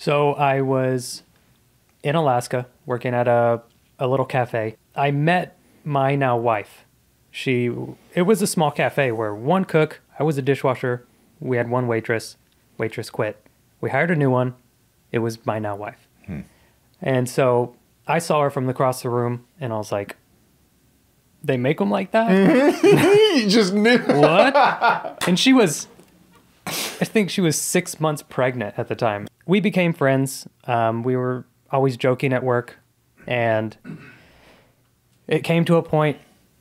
So I was in Alaska working at a, a little cafe. I met my now wife. She it was a small cafe where one cook, I was a dishwasher, we had one waitress, waitress quit. We hired a new one. It was my now wife. Hmm. And so I saw her from across the room and I was like, they make them like that? Mm-hmm. you just knew. what? And she was, I think she was six months pregnant at the time. We became friends. Um, we were always joking at work. And it came to a point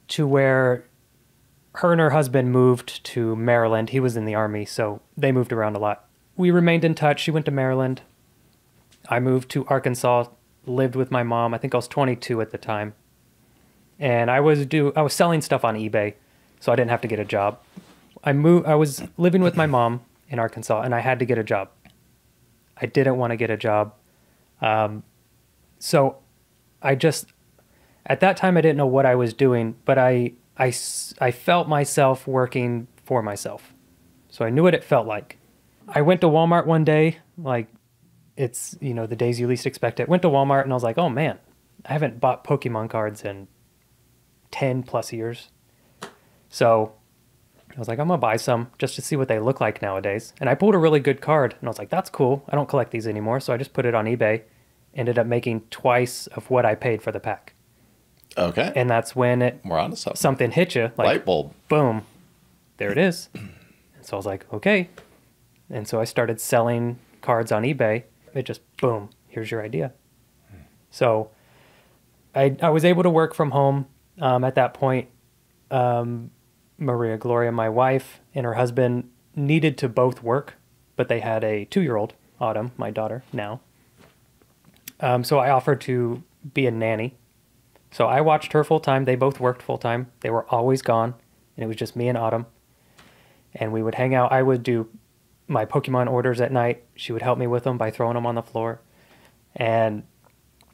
to where her and her husband moved to Maryland. He was in the army, so they moved around a lot. We remained in touch. She went to Maryland. I moved to Arkansas, lived with my mom. I think I was 22 at the time. And I was do I was selling stuff on eBay, so I didn't have to get a job. I moved I was living with my mom in Arkansas and I had to get a job. I didn't want to get a job. Um, so I just at that time I didn't know what I was doing, but I, I, I felt myself working for myself. So I knew what it felt like. I went to Walmart one day, like it's, you know, the days you least expect it. Went to Walmart and I was like, "Oh man, I haven't bought Pokemon cards in 10 plus years." So I was like, I'm gonna buy some just to see what they look like nowadays. And I pulled a really good card and I was like, that's cool. I don't collect these anymore. So I just put it on eBay. Ended up making twice of what I paid for the pack. Okay. And that's when it We're on to something. something hit you like Light bulb. boom, there it is. And so I was like, okay. And so I started selling cards on eBay. It just boom, here's your idea. So I I was able to work from home um, at that point. Um, Maria Gloria, my wife, and her husband needed to both work, but they had a two year old, Autumn, my daughter now. Um, so I offered to be a nanny. So I watched her full time. They both worked full time. They were always gone, and it was just me and Autumn. And we would hang out. I would do my Pokemon orders at night. She would help me with them by throwing them on the floor. And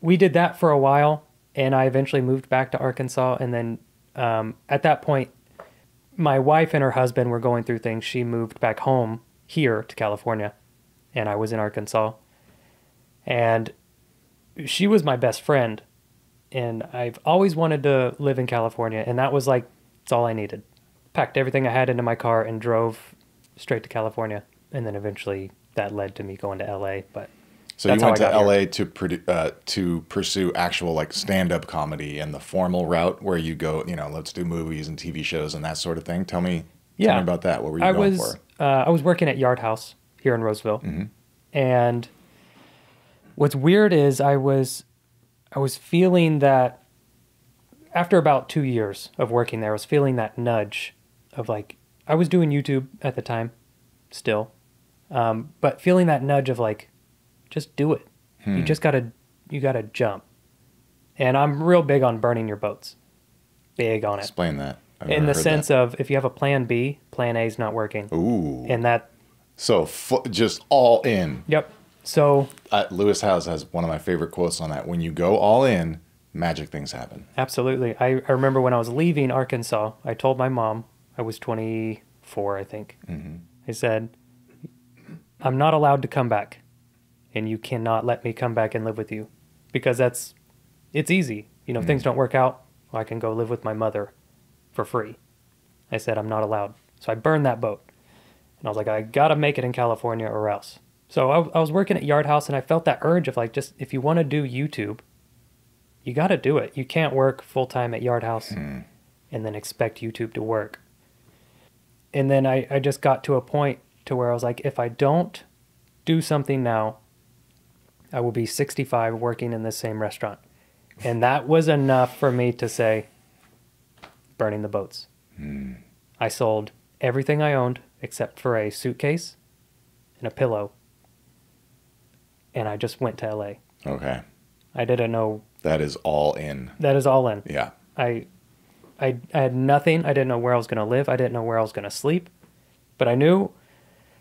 we did that for a while. And I eventually moved back to Arkansas. And then um, at that point, my wife and her husband were going through things. She moved back home here to California, and I was in Arkansas. And she was my best friend. And I've always wanted to live in California, and that was like, it's all I needed. Packed everything I had into my car and drove straight to California. And then eventually that led to me going to LA. But So That's you went to LA to produ- uh, to pursue actual like stand up comedy and the formal route where you go, you know, let's do movies and TV shows and that sort of thing. Tell me, tell Yeah. me about that. What were you I going was for? uh, I was working at Yard House here in Roseville, Mm-hmm. and what's weird is I was I was feeling that after about two years of working there, I was feeling that nudge of like I was doing YouTube at the time, still, um, but feeling that nudge of like just do it. You Hmm. just gotta you gotta jump, and I'm real big on burning your boats, big on it Explain that. I've in the sense that. of if you have a plan B, plan A is not working. Ooh. And that, so fu- just all in. yep. So Uh, Lewis Howes has one of my favorite quotes on that. When you go all in, magic things happen. absolutely. I, I remember when I was leaving Arkansas, I told my mom, I was 24, I think. I said, I'm not allowed to come back. And you cannot let me come back and live with you because that's, it's easy. You know, if things mm. don't work out, well, I can go live with my mother for free. I said, I'm not allowed. So I burned that boat. And I was like, I got to make it in California or else. So I, I was working at Yard House and I felt that urge of like, just if you want to do YouTube, you got to do it. You can't work full time at Yard House hmm. and then expect YouTube to work. And then I, I just got to a point to where I was like, if I don't do something now, I will be 65 working in this same restaurant. And that was enough for me to say, burning the boats. Hmm. I sold everything I owned except for a suitcase and a pillow. And I just went to LA. Okay. I didn't know That is all in. that is all in. Yeah. I, I, I had nothing. I didn't know where I was going to live. I didn't know where I was going to sleep, but I knew.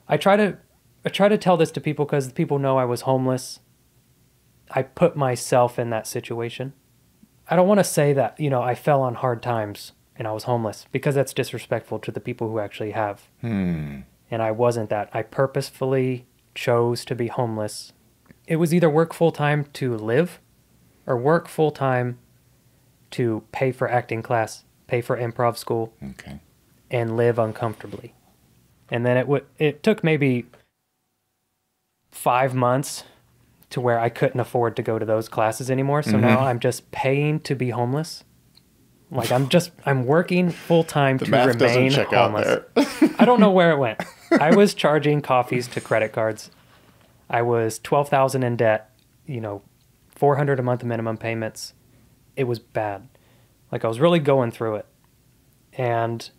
I try to, I try to tell this to people because people know I was homeless. I put myself in that situation. I don't want to say that you know I fell on hard times and I was homeless because that's disrespectful to the people who actually have. Hmm. And I wasn't that. I purposefully chose to be homeless it was either work full time to live or work full time to pay for acting class, pay for improv school, Okay. and live uncomfortably. And then it would it took maybe 5 months to where I couldn't afford to go to those classes anymore. So now mm-hmm. I'm just paying to be homeless. Like I'm just I'm working full time to math remain check out homeless. there. I don't know where it went. I was charging coffees to credit cards. I was 12,000 in debt, you know, 400 a month minimum payments. It was bad. Like I was really going through it. And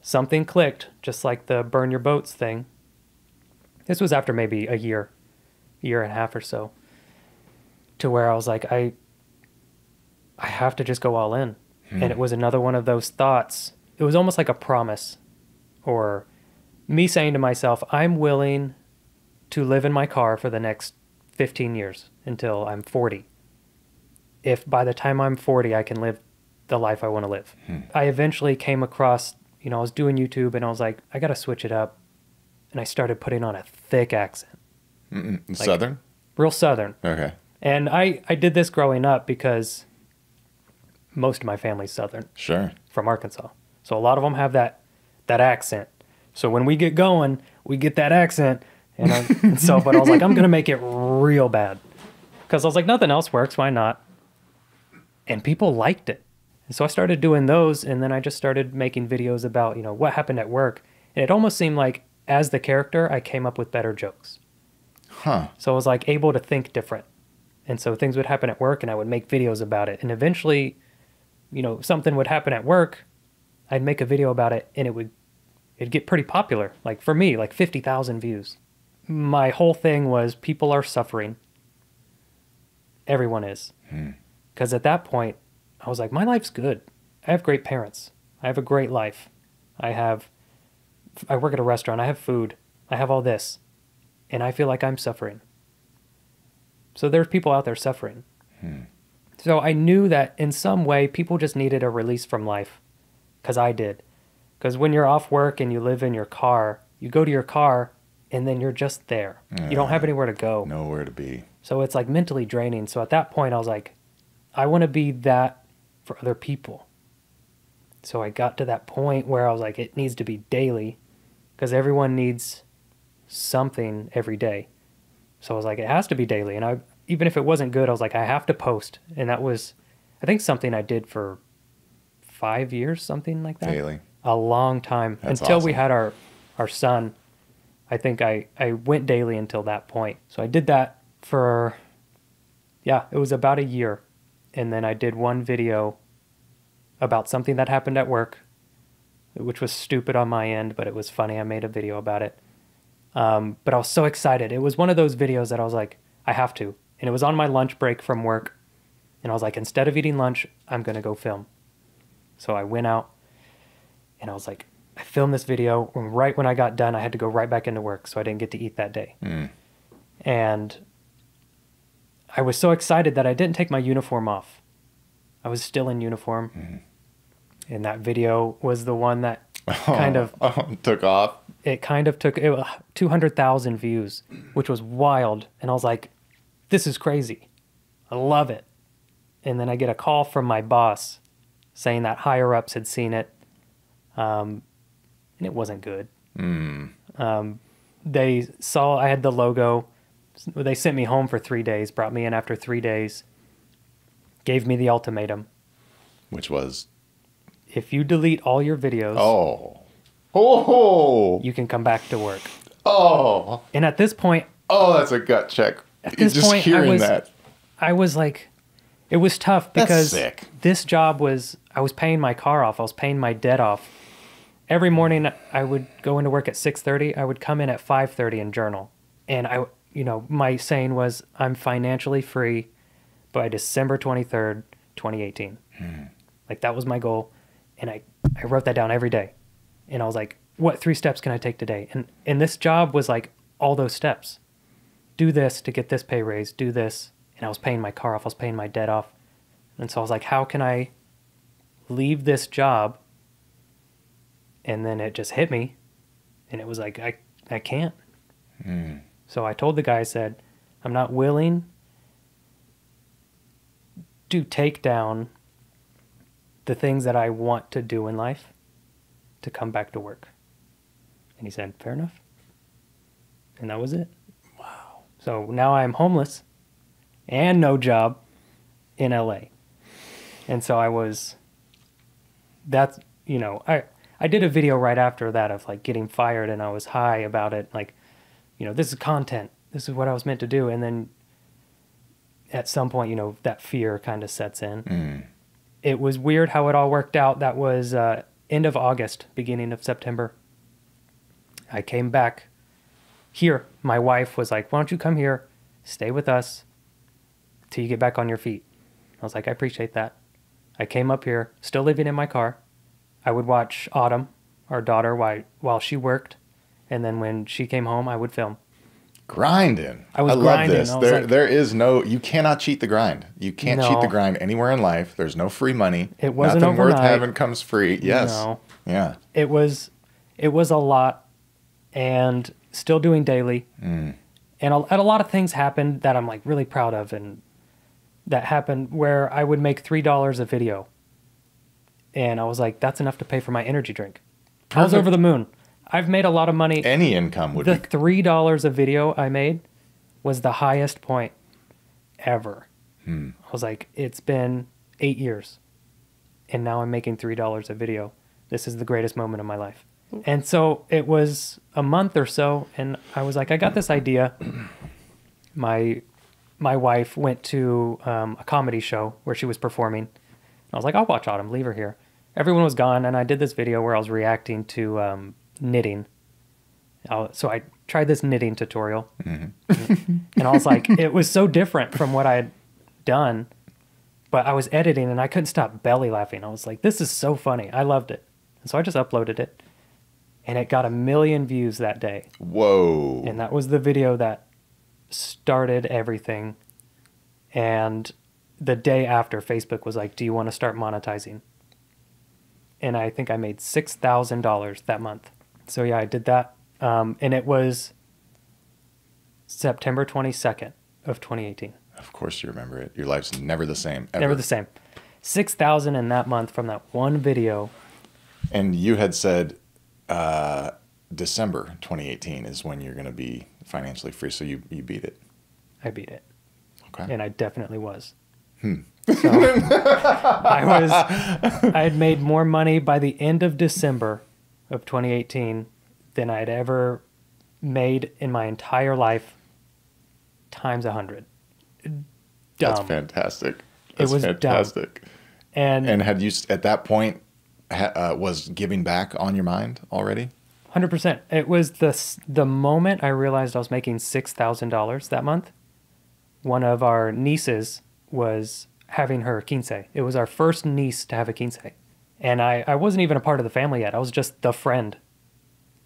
something clicked, just like the burn your boats thing. This was after maybe a year, year and a half or so, to where I was like, I, I have to just go all in. Hmm. And it was another one of those thoughts. It was almost like a promise, or me saying to myself, I'm willing to live in my car for the next 15 years until I'm 40. If by the time I'm 40, I can live the life I want to live. Hmm. I eventually came across, you know, I was doing YouTube and I was like, I got to switch it up. And I started putting on a thick accent, Mm-mm. Southern? real Southern. Okay. And I, I did this growing up because most of my family's Southern Sure. from Arkansas. So a lot of them have that, that accent. So when we get going, we get that accent. And, I, and so, but I was like, I'm going to make it real bad. Because I was like, nothing else works. Why not? And people liked it. And so I started doing those. And then I just started making videos about, you know, what happened at work. And it almost seemed like as the character, I came up with better jokes. Huh. So I was like able to think different. And so things would happen at work and I would make videos about it. And eventually, you know, something would happen at work, I'd make a video about it and it would it'd get pretty popular. Like for me, like 50,000 views. My whole thing was people are suffering. Everyone is. Hmm. Cuz at that point, I was like my life's good. I have great parents. I have a great life. I have I work at a restaurant. I have food. I have all this and I feel like I'm suffering. So there's people out there suffering. Hmm. So I knew that in some way people just needed a release from life because I did. Because when you're off work and you live in your car, you go to your car and then you're just there. You don't have anywhere to go. Nowhere to be. So it's like mentally draining. So at that point, I was like, I want to be that for other people. So I got to that point where I was like, it needs to be daily because everyone needs something every day. So I was like, it has to be daily. And I, even if it wasn't good, I was like, I have to post. And that was, I think, something I did for five years, something like that Daily. a long time That's until we had our our son. I think I I went daily until that point. So I did that for yeah, it was about a year. And then I did one video about something that happened at work, which was stupid on my end, but it was funny. I made a video about it. Um, but I was so excited. It was one of those videos that I was like, I have to. And it was on my lunch break from work. And I was like, instead of eating lunch, I'm going to go film. So I went out and I was like, I filmed this video. And right when I got done, I had to go right back into work. So I didn't get to eat that day. Mm. And I was so excited that I didn't take my uniform off. I was still in uniform. And that video was the one that kind of Oh, took off. It kind of took it, 200,000 views, which was wild. And I was like, this is crazy. I love it. And then I get a call from my boss saying that higher ups had seen it. Um, and it wasn't good. Um, they saw I had the logo. They sent me home for three days, brought me in after three days, gave me the ultimatum. Which was If you delete all your videos, oh. Oh. you can come back to work. Oh. And at this point, Oh, that's a gut check. At this Just point, I was- that. I was like, it was tough because this job was, I was paying my car off. I was paying my debt off. Every morning I would go into work at 6.30. I would come in at 5.30 and journal. And I, you know, my saying was, I'm financially free by December 23rd, 2018. Hmm. Like that was my goal. And I, I wrote that down every day. And I was like, what three steps can I take today? And, and this job was like all those steps do this to get this pay raise, do this. And I was paying my car off, I was paying my debt off. And so I was like, how can I leave this job? And then it just hit me. And it was like, I, I can't. Hmm. So I told the guy, I said, I'm not willing to take down the things that I want to do in life to come back to work. And he said, Fair enough. And that was it. Wow. So now I'm homeless and no job in LA. And so I was that's you know, I I did a video right after that of like getting fired and I was high about it like you know, this is content. This is what I was meant to do and then at some point, you know, that fear kind of sets in. Mm. It was weird how it all worked out. That was uh, end of August, beginning of September. I came back here. My wife was like, "Why don't you come here, stay with us till you get back on your feet?" I was like, "I appreciate that." I came up here, still living in my car. I would watch Autumn, our daughter, while while she worked, and then when she came home, I would film. Grinding. I was love grinding. this. I There, like- there is no. You cannot cheat the grind. You can't cheat the grind anywhere in life. There's no free money. It wasn't Nothing worth having comes free. Yes. No. Yeah. it was it was a lot and still doing daily Mm. and a, and a lot of things happened that i'm like really proud of and that happened where i would make three dollars a video and i was like that's enough to pay for my energy drink i was over the moon i've made a lot of money. Any income would the be. three dollars a video i made was the highest point ever. Hmm. i was like it's been eight years and now i'm making three dollars a video. This is the greatest moment of my life. And so it was a month or so and i was like i got this idea. My my wife went to um, a comedy show where she was performing. I was like i'll watch autumn leave her here. Everyone was gone and i did this video where i was reacting to um, knitting. I so i tried this knitting tutorial. Mm-hmm. And i was like it was so different from what i had done but i was editing and i couldn't stop belly laughing. I was like this is so funny. I loved it. And so i just uploaded it and it got a million views that day. Whoa. and that was the video that started everything. And the day after facebook was like do you want to start monetizing? And i think i made $6000 that month so yeah i did that um, and it was september 22nd of 2018 of course you remember it. Your life's never the same. Ever. never the same 6000 in that month from that one video And you had said uh, December 2018 is when you're going to be financially free. So you, you beat it. i beat it Okay. and I definitely was. So I was I had made more money by the end of December of 2018 than I'd ever made in my entire life times a hundred. That's Dumb. fantastic. It That's was dumb. fantastic. And, And had you at that point ha, uh, was giving back on your mind already? Hundred percent. It was the the moment I realized I was making six thousand dollars that month. One of our nieces was having her quince. It was our first niece to have a quince, and I I wasn't even a part of the family yet. I was just the friend,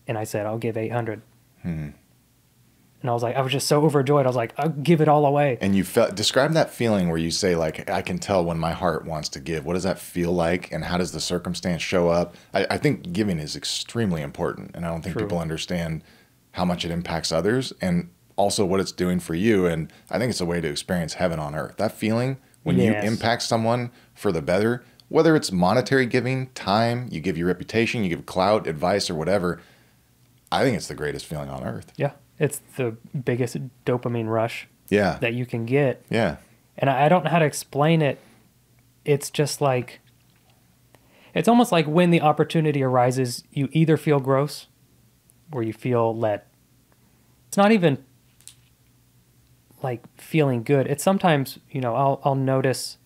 and I said I'll give eight hundred. Hmm. And I was like, I was just so overjoyed. I was like, I'll give it all away. And you felt describe that feeling where you say like I can tell when my heart wants to give. What does that feel like, and how does the circumstance show up? I, I think giving is extremely important, and I don't think True. people understand how much it impacts others, and also what it's doing for you. And I think it's a way to experience heaven on earth. That feeling when Yes. you impact someone for the better, whether it's monetary giving, time, you give your reputation, you give clout, advice, or whatever. I think it's the greatest feeling on earth. Yeah, it's the biggest dopamine rush Yeah. that you can get. yeah. and I I don't know how to explain it. It's just like, it's almost like when the opportunity arises, you either feel gross or you feel let. It's not even like feeling good. It's sometimes, you know, I'll, I'll notice,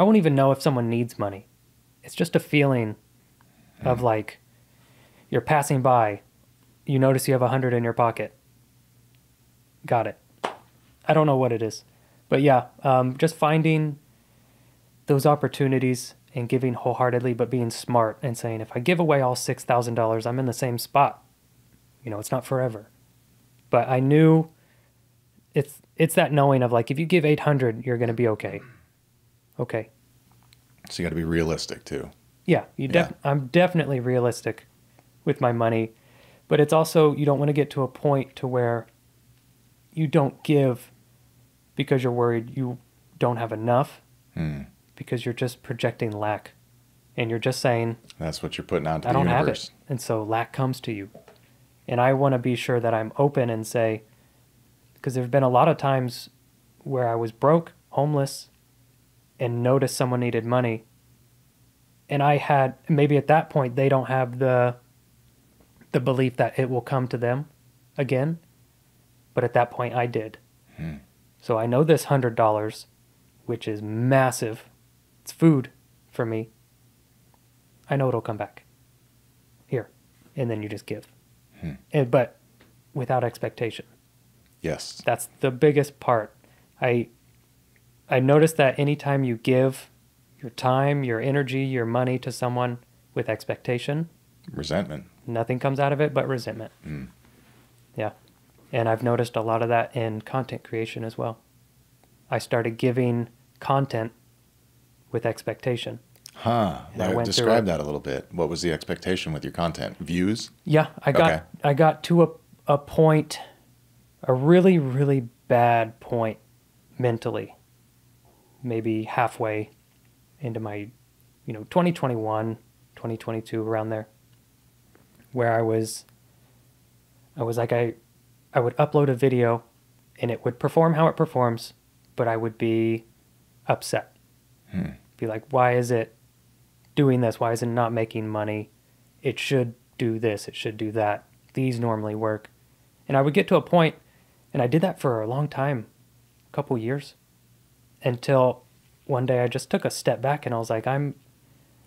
I won't even know if someone needs money. It's just a feeling of like, you're passing by, you notice you have a hundred in your pocket. Got it. I don't know what it is. But yeah, um, just finding those opportunities and giving wholeheartedly, but being smart and saying, if I give away all six thousand dollars, I'm in the same spot. You know, it's not forever. But I knew it's it's that knowing of like if you give eight hundred, you're gonna be okay. Okay. So you got to be realistic too. Yeah, you def- I'm definitely realistic with my money, but it's also you don't want to get to a point to where you don't give because you're worried you don't have enough Hmm. because you're just projecting lack and you're just saying That's what you're putting out to I the don't have it. And so lack comes to you. And I want to be sure that I'm open and say, because there have been a lot of times where I was broke, homeless, and noticed someone needed money. And I had, maybe at that point, they don't have the, the belief that it will come to them again. But at that point, I did. Hmm. So I know this $100, which is massive. It's food for me. I know it'll come back. Here. And then you just give. Hmm. And, but without expectation. Yes. That's the biggest part. I I noticed that anytime you give your time, your energy, your money to someone with expectation, Resentment. nothing comes out of it but resentment. Mm. Yeah. And I've noticed a lot of that in content creation as well. I started giving content with expectation. Huh. And I went Describe that a little bit. What was the expectation with your content? Views? Yeah, I got Okay. I got to a a point a really really bad point mentally. Maybe halfway into my you know 2021, 2022 around there where I was I was like I I would upload a video and it would perform how it performs, but I would be upset. Hmm. Be like, why is it doing this? Why is it not making money? It should do this, it should do that. These normally work. And I would get to a point, and I did that for a long time, a couple years, until one day I just took a step back and I was like, I'm,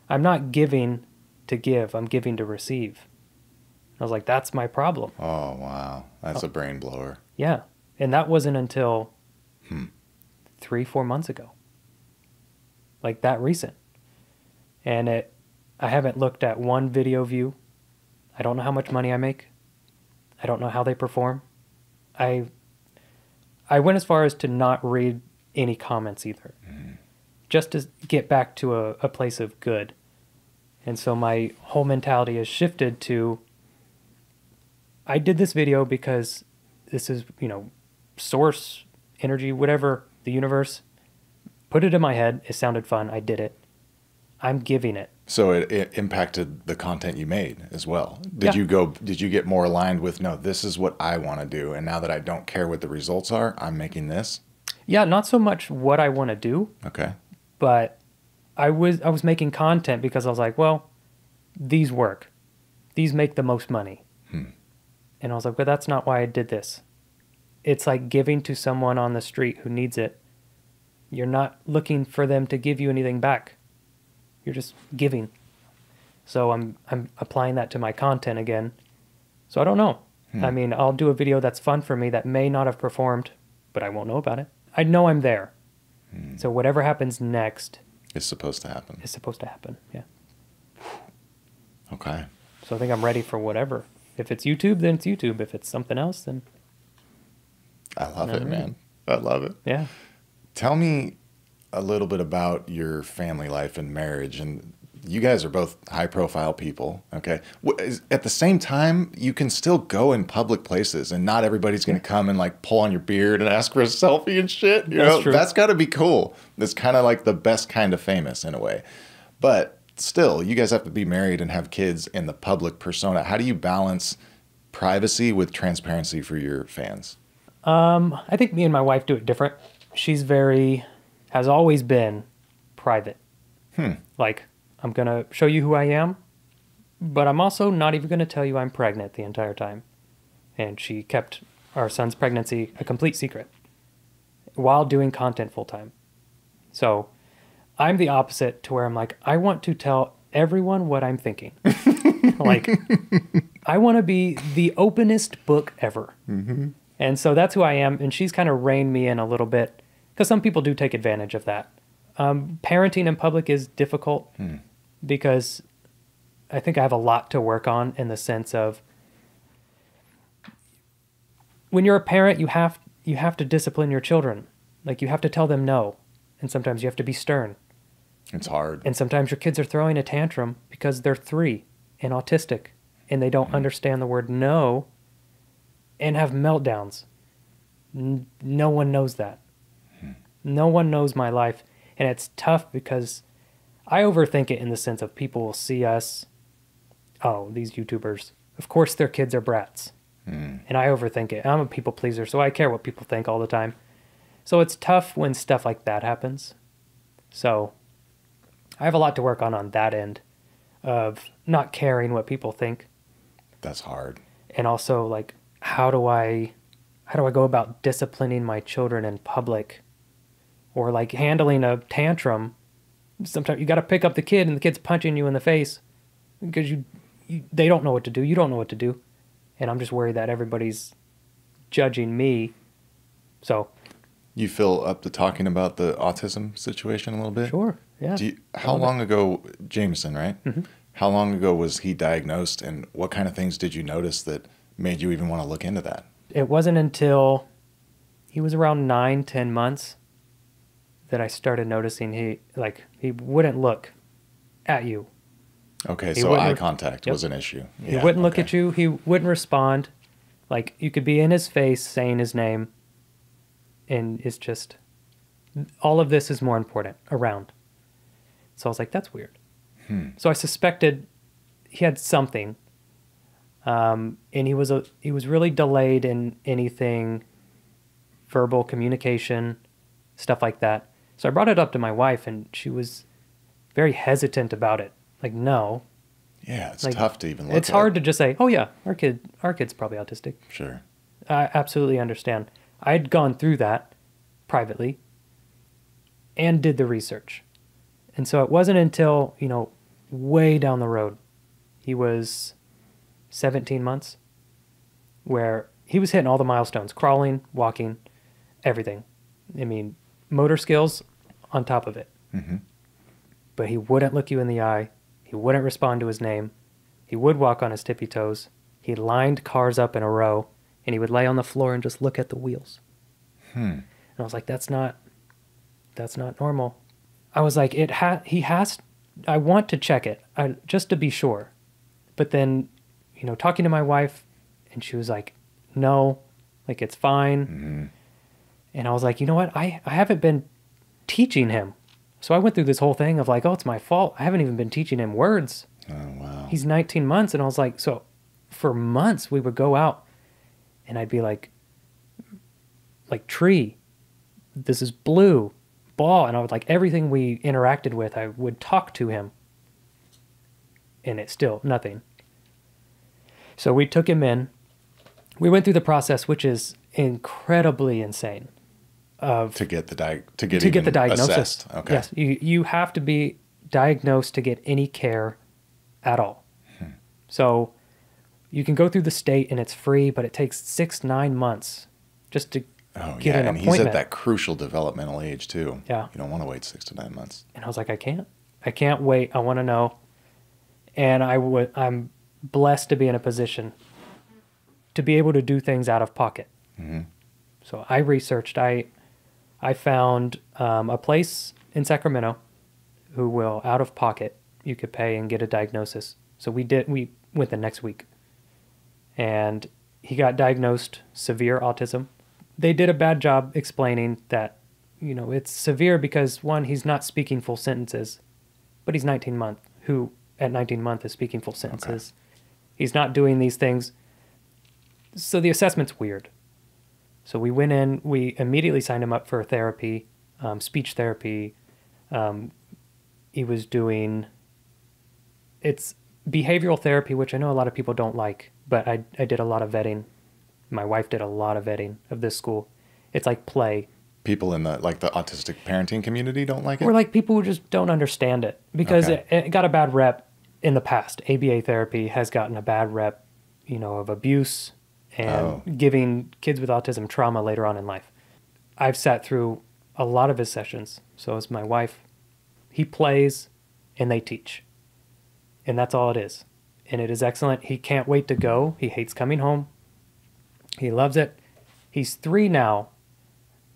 I'm not giving to give, I'm giving to receive. I was like, that's my problem. Oh, wow. That's a brain blower. Yeah. And that wasn't until Hmm. three, four months ago. Like that recent. And it I haven't looked at one video view. I don't know how much money I make. I don't know how they perform. I I went as far as to not read any comments either. Mm-hmm. Just to get back to a, a place of good. And so my whole mentality has shifted to I did this video because this is, you know, source, energy, whatever, the universe. Put it in my head. It sounded fun. I did it. I'm giving it. So it, it impacted the content you made as well. Did Yeah. you go, did you get more aligned with, no, this is what I want to do. And now that I don't care what the results are, I'm making this? Yeah, not so much what I want to do, Okay. but I was I was making content because I was like, well, these work. These make the most money. Hmm. And I was like, but that's not why I did this. It's like giving to someone on the street who needs it. You're not looking for them to give you anything back. You're just giving. So I'm I'm applying that to my content again. So I don't know. Hmm. I mean, I'll do a video that's fun for me that may not have performed, but I won't know about it. I know I'm there. Hmm. So whatever happens next is supposed to happen. is supposed to happen. Yeah. Okay. So I think I'm ready for whatever. If it's YouTube, then it's YouTube. If it's something else, then I love it, man. I love it. yeah. Tell me a little bit about your family life and marriage. And you guys are both high profile people. Okay. At the same time, you can still go in public places and not everybody's going to come and like pull on your beard and ask for a selfie and shit. You That's know, true. that's got to be cool. It's kind of like the best kind of famous in a way. But still, you guys have to be married and have kids in the public persona. How do you balance privacy with transparency for your fans? Um, I think me and my wife do it different. She's very, has always been private. Hmm. Like, I'm going to show you who I am, but I'm also not even going to tell you I'm pregnant the entire time. And she kept our son's pregnancy a complete secret while doing content full time. So I'm the opposite to where I'm like, I want to tell everyone what I'm thinking. like, I want to be the openest book ever. And so that's who I am. And she's kind of reined me in a little bit because some people do take advantage of that. Um, parenting in public is difficult Hmm. Because I think I have a lot to work on in the sense of when you're a parent, you have you have to discipline your children. Like you have to tell them no, and sometimes you have to be stern. It's hard. And sometimes your kids are throwing a tantrum because they're three and autistic and they don't mm-hmm. understand the word no and have meltdowns. N- no one knows that. Hmm. No one knows my life. And it's tough because I overthink it in the sense of people will see us, oh, these YouTubers, of course their kids are brats. Hmm. And I overthink it. I'm a people pleaser, so I care what people think all the time. So it's tough when stuff like that happens. So I have a lot to work on on that end of not caring what people think That's hard. and also like how do I how do I go about disciplining my children in public or like handling a tantrum sometimes you got to pick up the kid and the kid's punching you in the face because you, you they don't know what to do you don't know what to do and I'm just worried that everybody's judging me so You feel up to talking about the autism situation a little bit? sure yeah Do you, how long ago, Jameson, right? Mhm. How long ago was he diagnosed, and what kind of things did you notice that made you even want to look into that? it wasn't until he was around nine ten months that I started noticing he like he wouldn't look at you Okay, He so eye contact Yep. was an issue. He wouldn't look at you. He wouldn't respond. Like you could be in his face saying his name, and it's just all of this is more important around. So I was like, that's weird. Hmm. So I suspected he had something, um, and he was a he was really delayed in anything verbal communication, stuff like that. So I brought it up to my wife, and she was very hesitant about it. Like, no, Yeah, it's Like, tough to even look it's hard to just say, "Oh yeah, our kid, our kid's probably autistic." Sure. I absolutely understand. I'd gone through that privately and did the research, and so it wasn't until you know, way down the road, he was seventeen months, where he was hitting all the milestones: crawling, walking, everything. I mean, motor skills on top of it. hmm But he wouldn't look you in the eye. He wouldn't respond to his name. He would walk on his tippy toes. He lined cars up in a row, and he would lay on the floor and just look at the wheels. Hmm. And I was like, "That's not, that's not normal." I was like, "It ha- he has. I want to check it, I, just to be sure." But then, you know, talking to my wife, and she was like, "No, like it's fine." hmm And I was like, you know what? I, I haven't been teaching him. So I went through this whole thing of like, oh, it's my fault. I haven't even been teaching him words. Oh wow. He's 19 months. And I was like, so for months we would go out and I'd be like, like tree, this is blue, ball. And I would like everything we interacted with, I would talk to him. And it's still nothing. So we took him in. We went through the process, which is incredibly insane. Of to get the di- to get to get the diagnosis. assessed. Okay. Yes, you you have to be diagnosed to get any care at all. Hmm. So you can go through the state and it's free, but it takes six nine months just to. Oh get yeah, an and he's at that crucial developmental age too. Yeah. You don't want to wait six to nine months. And I was like, I can't, I can't wait. I want to know, and I would. I'm blessed to be in a position to be able to do things out of pocket. Mm-hmm. So I researched. I I found um, a place in Sacramento who will out of pocket you could pay and get a diagnosis. So we did. We went the next week, and he got diagnosed severe autism. They did a bad job explaining that you know it's severe because one he's not speaking full sentences, but he's 19 month who at 19 month is speaking full sentences. He's not doing these things. So the assessment's weird. So we went in, we immediately signed him up for therapy, um, speech therapy. Um, he was doing, it's behavioral therapy, which I know a lot of people don't like, but I, I did a lot of vetting. My wife did a lot of vetting of this school. It's like play. People in the like the autistic parenting community don't like it. Or like people who just don't understand it because Okay. it, it got a bad rep in the past. ABA therapy has gotten a bad rep, you know, of abuse and Oh. giving kids with autism trauma later on in life. I've sat through a lot of his sessions. So is my wife. He plays and they teach. And that's all it is. And it is excellent. He can't wait to go. He hates coming home. He loves it. He's three now.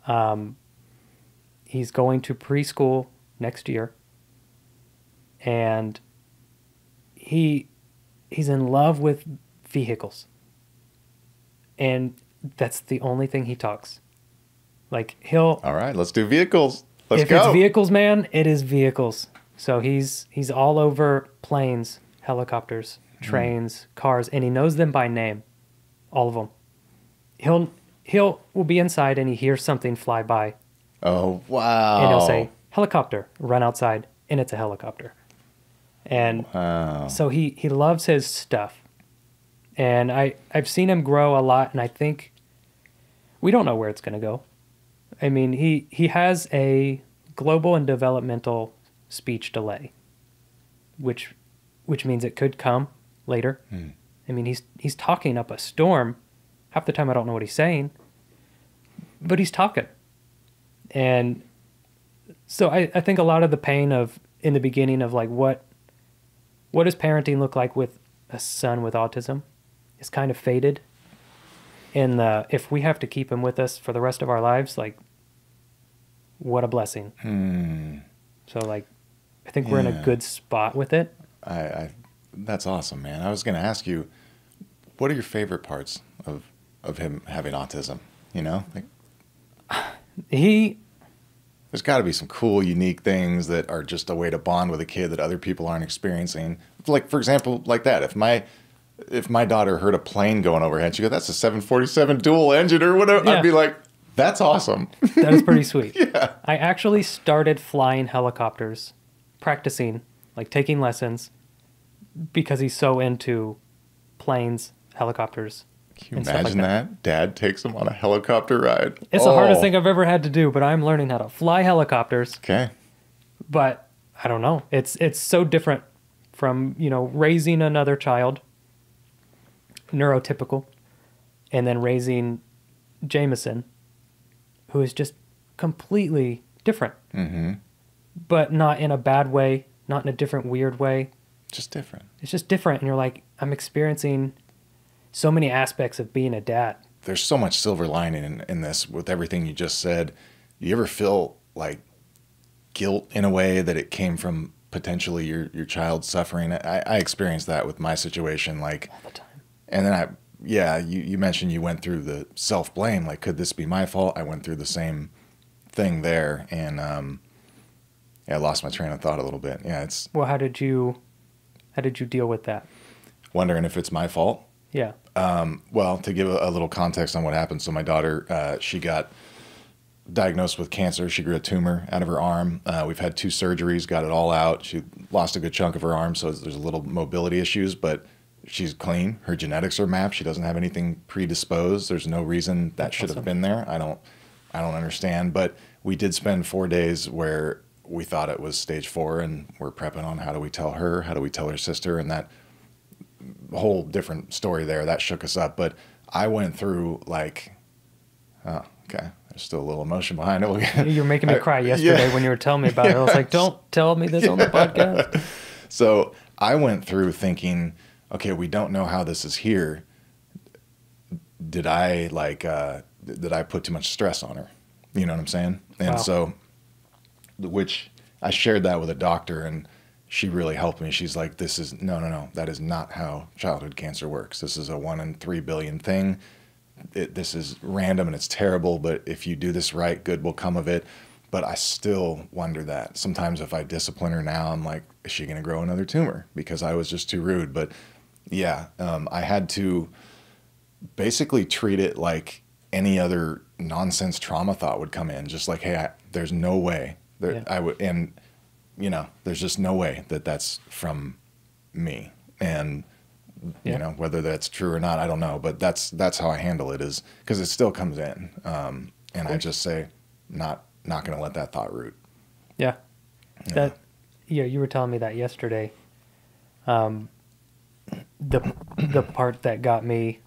Um, he's going to preschool next year. And he he's in love with vehicles. And that's the only thing he talks. Like he'll All right, let's do vehicles. Let's if go. it's vehicles, man, it is vehicles. So he's he's all over planes, helicopters, Hmm. trains, cars, and he knows them by name, all of them. He'll he'll will be inside and he hears something fly by, oh wow. and he'll say helicopter, run outside, and it's a helicopter. And Wow. so he he loves his stuff, and I I've seen him grow a lot, and I think we don't know where it's going to go. I mean, he he has a global and developmental speech delay, which which means it could come later. Hmm. I mean, he's he's talking up a storm. Half the time, I don't know what he's saying, but he's talking, and so I, I think a lot of the pain of in the beginning of like what what does parenting look like with a son with autism is kind of faded and the if we have to keep him with us for the rest of our lives like what a blessing Hmm. so like i think we're in a good spot with it I, I that's awesome, man. I was gonna ask you, what are your favorite parts of of him having autism? You know, like he there's got to be some cool, unique things that are just a way to bond with a kid that other people aren't experiencing. Like for example, like that. If my if my daughter heard a plane going overhead, she go, "That's a 747 dual engine or whatever." Yeah. I'd be like, "That's awesome." that is pretty sweet yeah. i actually started flying helicopters practicing like taking lessons because he's so into planes helicopters Can you stuff like imagine that? Dad takes him on a helicopter ride. it's the hardest Oh. thing i've ever had to do but i'm learning how to fly helicopters Okay. but I don't know. It's it's so different from you know raising another child, neurotypical, and then raising Jameson, who is just completely different, Mm-hmm. but not in a bad way, not in a different weird way. Just different. It's just different, and you're like, I'm experiencing so many aspects of being a dad. there's so much silver lining in, in this with everything you just said. You ever feel like guilt in a way that it came from potentially your, your child suffering? I, I experienced that with my situation. Like, All the time. And then I, yeah, you, you mentioned you went through the self blame. Like, could this be my fault? I went through the same thing there. And, um, yeah, I lost my train of thought a little bit. Yeah, it's Well, how did you, how did you deal with that? wondering if it's my fault. Yeah. Um, well, to give a, a little context on what happened, so my daughter, uh, she got diagnosed with cancer. She grew a tumor out of her arm. Uh, we've had two surgeries, got it all out. She lost a good chunk of her arm, so there's a little mobility issues, but she's clean. Her genetics are mapped. She doesn't have anything predisposed. There's no reason that should have been there. I don't, I don't understand. But we did spend four days where we thought it was stage four, and we're prepping on how do we tell her, how do we tell her sister, and that whole different story there that shook us up. But I went through like, oh, okay, there's still a little emotion behind it. You were making me cry yesterday yeah. when you were telling me about it. I was like, don't tell me this on the podcast. So I went through thinking, okay, we don't know how this is here. Did I like, uh, did I put too much stress on her? You know what I'm saying? And Wow. so, which I shared that with a doctor and she really helped me. She's like, this is, no, no, no, that is not how childhood cancer works. This is a one in three billion thing. It, this is random and it's terrible, but if you do this right, good will come of it. But I still wonder that. Sometimes if I discipline her now, I'm like, is she going to grow another tumor? Because I was just too rude. But yeah, um, I had to basically treat it like any other nonsense trauma thought would come in. Just like, hey, I, there's no way that Yeah. I would, and you know, there's just no way that that's from me. And Yeah. you know whether that's true or not, I don't know. But that's that's how I handle it is because it still comes in, um, and I just say, not not going to let that thought root. Yeah. Yeah. That yeah, you were telling me that yesterday. Um the the part that got me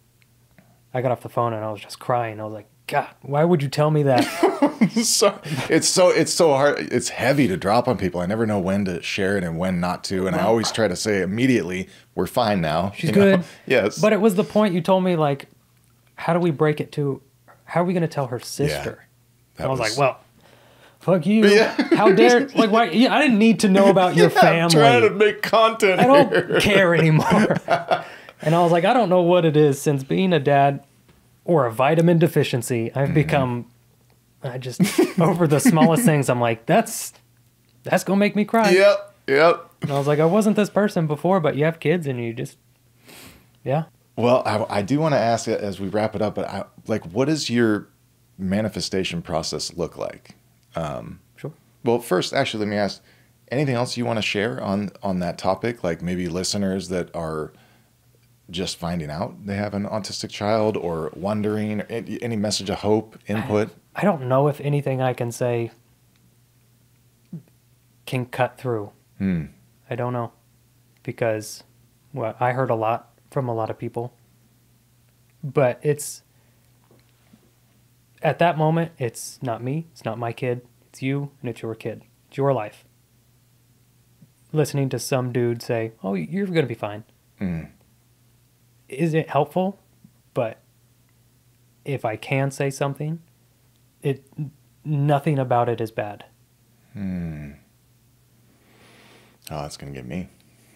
I got off the phone and I was just crying. I was like, God, why would you tell me that? so it's so it's so hard it's heavy to drop on people i never know when to share it and when not to and i always try to say immediately we're fine now She's you know? good. yes but it was the point you told me like how do we break it to how are we gonna tell her sister? that I was, was- like, well, fuck you. Yeah. How dare like why yeah, I didn't need to know about your Yeah, I'm trying to family. make content I don't here. care anymore. and I was like, I don't know what it is since being a dad or a vitamin deficiency, I've Mm-hmm. become I just over the smallest things, I'm like, that's that's gonna make me cry. Yep. Yep. And I was like, I wasn't this person before, but you have kids and you just, yeah. Well, I, I do want to ask as we wrap it up, but I, like, what does your manifestation process look like? Sure. Well, first, actually, let me ask: anything else you want to share on on that topic? Like maybe listeners that are just finding out they have an autistic child, or wondering any message of hope, input. I don't know if anything I can say can cut through. Hmm. I don't know because well, I heard a lot from a lot of people, but it's at that moment, it's not me, it's not my kid, it's you, and it's your kid, it's your life. Listening to some dude say, "Oh, you're gonna be fine," Hmm. is it helpful? But if I can say something, it nothing about it is bad. Hmm. Oh, that's gonna get me.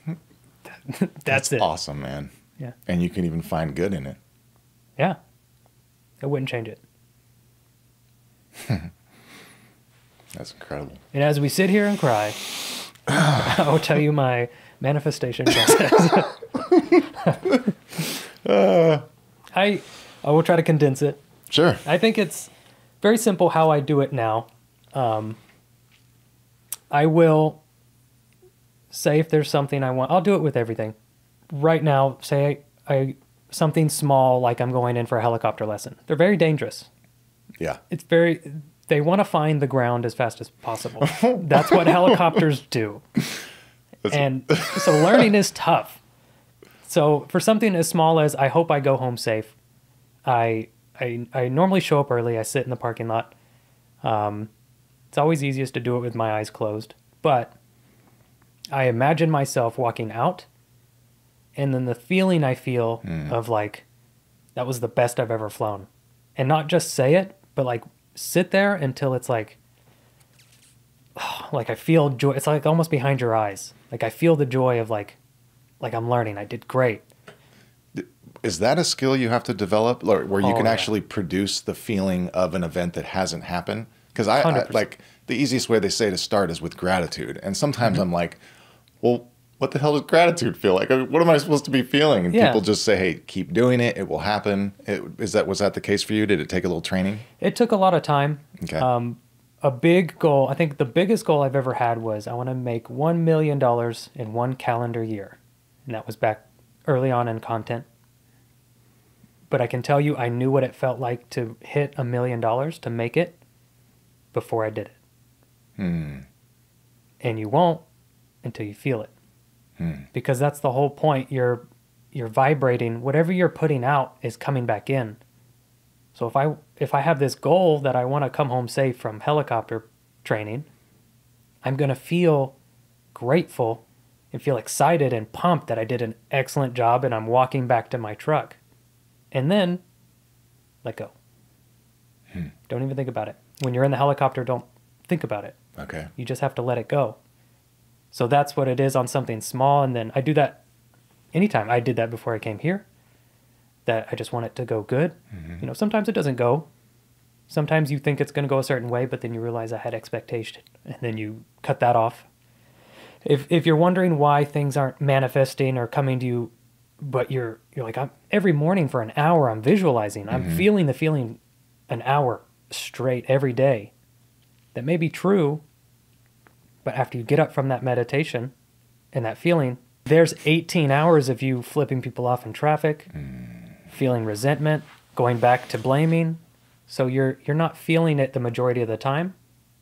That's, it. Awesome, man. Yeah. And you can even find good in it. Yeah. I wouldn't change it. That's incredible. And as we sit here and cry, I will tell you my manifestation process. I I will try to condense it. Sure. I think it's very simple how I do it now. Um, I will say if there's something I want. I'll do it with everything. Right now, say I, I something small like I'm going in for a helicopter lesson. They're very dangerous. Yeah. It's very they want to find the ground as fast as possible. That's what helicopters do. That's- And so learning is tough. So for something as small as I hope I go home safe, I I I normally show up early. I sit in the parking lot. Um, it's always easiest to do it with my eyes closed, but I imagine myself walking out, and then the feeling I feel of like that was the best I've ever flown, and not just say it, but like sit there until it's like like I feel joy. It's like almost behind your eyes. Like I feel the joy of like, like I'm learning. I did great. Is that a skill you have to develop, or where you Oh, can yeah. actually produce the feeling of an event that hasn't happened? Because I, I like the easiest way they say to start is with gratitude, and sometimes Mm-hmm. I'm like, well, what the hell does gratitude feel like? I mean, what am I supposed to be feeling? And Yeah. people just say, hey, keep doing it; it will happen. It, is that was that the case for you? Did it take a little training? It took a lot of time. Okay. Um, a big goal. I think the biggest goal I've ever had was I want to make one million dollars in one calendar year, and that was back early on in content. But I can tell you, I knew what it felt like to hit a million dollars to make it before I did it. Hmm. and you won't until you feel it Hmm. because that's the whole point. You're you're vibrating. Whatever you're putting out is coming back in. So if i if i have this goal that i want to come home safe from helicopter training i'm going to feel grateful and feel excited and pumped that i did an excellent job and i'm walking back to my truck. And then let go. Don't even think about it. When you're in the helicopter don't think about it. Okay. you just have to let it go. So that's what it is on something small. And then I do that anytime. I did that before I came here. That I just want it to go good. Mm-hmm. You know, sometimes it doesn't go. Sometimes you think it's going to go a certain way, but then you realize I had expectation, and then you cut that off. If if you're wondering why things aren't manifesting or coming to you, but you're you're like I'm every morning for an hour I'm visualizing. I'm mm-hmm. feeling the feeling an hour straight every day that may be true, but after you get up from that meditation and that feeling, there's 18 hours of you flipping people off in traffic, feeling resentment, going back to blaming. So you're you're not feeling it the majority of the time.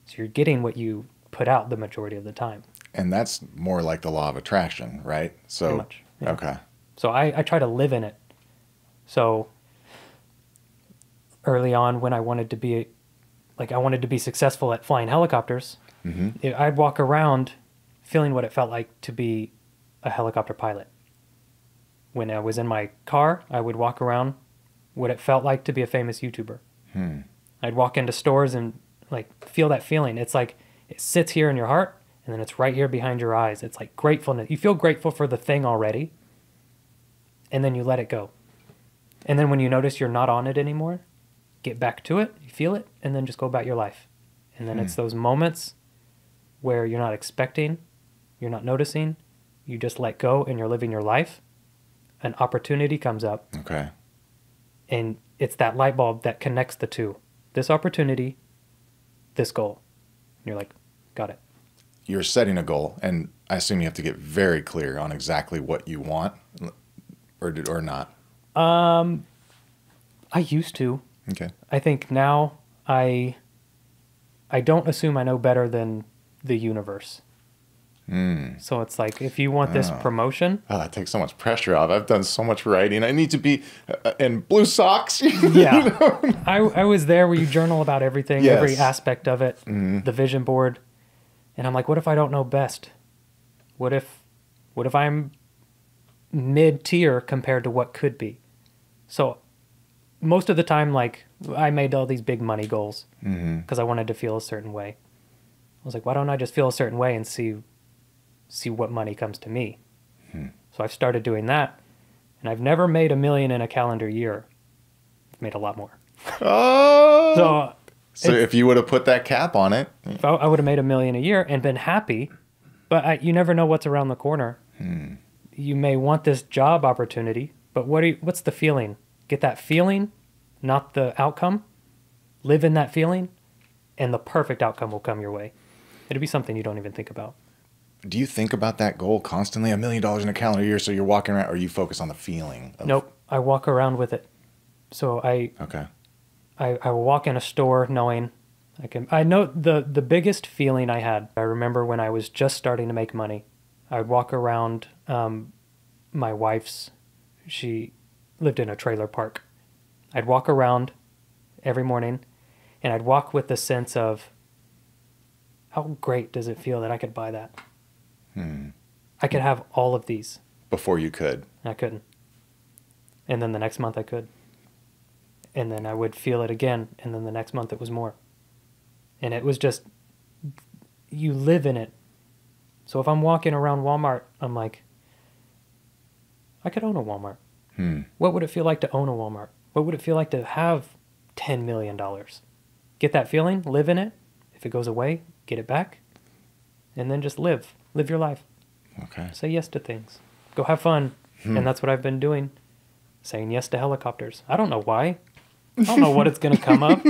So you're getting what you put out the majority of the time. And that's more like the law of attraction, right? So much, yeah. okay. So I, I try to live in it. So early on when I wanted to be like I wanted to be successful at flying helicopters, hmm it- I'd walk around feeling what it felt like to be a helicopter pilot. When I was in my car, I would walk around what it felt like to be a famous YouTuber. Hmm. I'd walk into stores and like feel that feeling. It's like it sits here in your heart and then it's right here behind your eyes. It's like gratefulness. You feel grateful for the thing already and then you let it go. And then when you notice you're not on it anymore, get back to it, you feel it, and then just go about your life. And then it's those moments where you're not expecting, you're not noticing, you just let go and you're living your life. An opportunity comes up, Okay. and it's that light bulb that connects the two this opportunity, this goal. And you're like, got it. You're setting a goal, and I assume you have to get very clear on exactly what you want, or or not. Um, I used to. Okay. I think now I I don't assume I know better than the universe. So it's like if you want this promotion, Oh, that takes so much pressure off. I've done so much writing. I need to be uh, in blue socks. yeah. I I was there where you journal about everything, every Yes. Mm-hmm. aspect of it, the vision board. And I'm like, what if I don't know best? What if what if I'm mid tier compared to what could be? So most of the time like I made all these big money goals because I wanted to feel a certain way. I was like, why don't I just feel a certain way and see see what money comes to me? Hmm. So I've started doing that, and I've never made a million in a calendar year. I've made a lot more. oh. So So if you would have put that cap on it, if I, I would have made a million a year and been happy, but I, you never know what's around the corner. Hmm. You may want this job opportunity, but what are you, what's the feeling? Get that feeling, not the outcome. Live in that feeling, and the perfect outcome will come your way. It'll be something you don't even think about. do you think about that goal constantly? A million dollars in a calendar year, so you're walking around, or you focus on the feeling? Of, Nope, I walk around with it. So I Okay. I, I walk in a store knowing I can. I know the the biggest feeling I had. I remember when I was just starting to make money. I'd walk around. Um, my wife's, she lived in a trailer park. I'd walk around every morning, and I'd walk with the sense of how great does it feel that I could buy that. I could have all of these. Before you could. I couldn't. And then the next month I could. And then I would feel it again. And then the next month it was more. And it was just, you live in it. So if I'm walking around Walmart, I'm like, I could own a Walmart. Hmm. What would it feel like to own a Walmart? What would it feel like to have $10 million? Get that feeling, live in it. If it goes away, get it back. And then just live. Live your life. Okay. say yes to things. Go have fun. And that's what i've been doing saying yes to helicopters. I don't know why. I don't know what it's going to come up.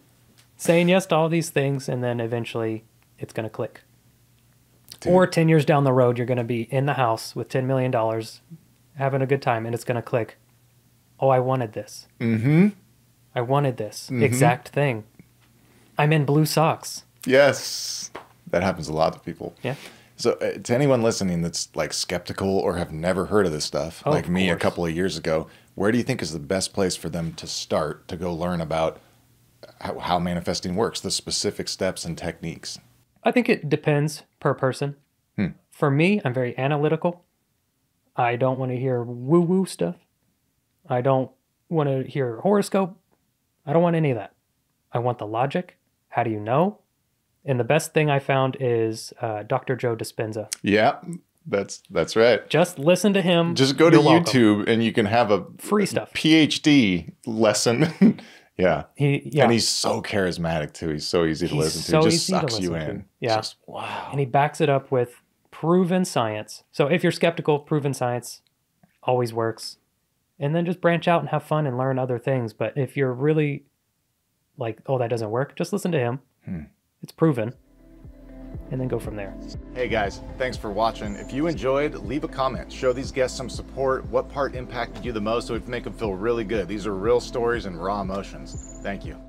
Saying yes to all these things and then eventually it's going to click. Dude. or 10 years down the road you're going to be in the house with 10 million dollars having a good time and it's going to click. Oh i wanted this. Mm-hmm. i wanted this exact thing. I'm in blue socks Yes. That happens a lot to people. yeah So, uh, to anyone listening that's like skeptical or have never heard of this stuff, Oh, like me a couple of years ago, where do you think is the best place for them to start to go learn about how, how manifesting works, the specific steps and techniques? I think it depends per person. Hmm. For me, I'm very analytical. I don't want to hear woo woo stuff. I don't want to hear horoscope. I don't want any of that. I want the logic. How do you know? And the best thing I found is uh, Dr. Joe Dispenza. Yeah, that's that's right. Just listen to him. Just go to You're welcome. YouTube and you can have a Free stuff. PhD lesson. yeah. He, yeah. And he's so charismatic too. He's so easy to He's listen to. so Just easy to sucks you listen to. in. Yeah. Just, wow. and he backs it up with proven science. So if you're skeptical, proven science always works. And then just branch out and have fun and learn other things. But if you're really like, oh, that doesn't work, just listen to him. Hmm. It's proven. And then go from there. Hey guys, thanks for watching. If you enjoyed, leave a comment. Show these guests some support. What part impacted you the most so we can make them feel really good. These are real stories and raw emotions. Thank you.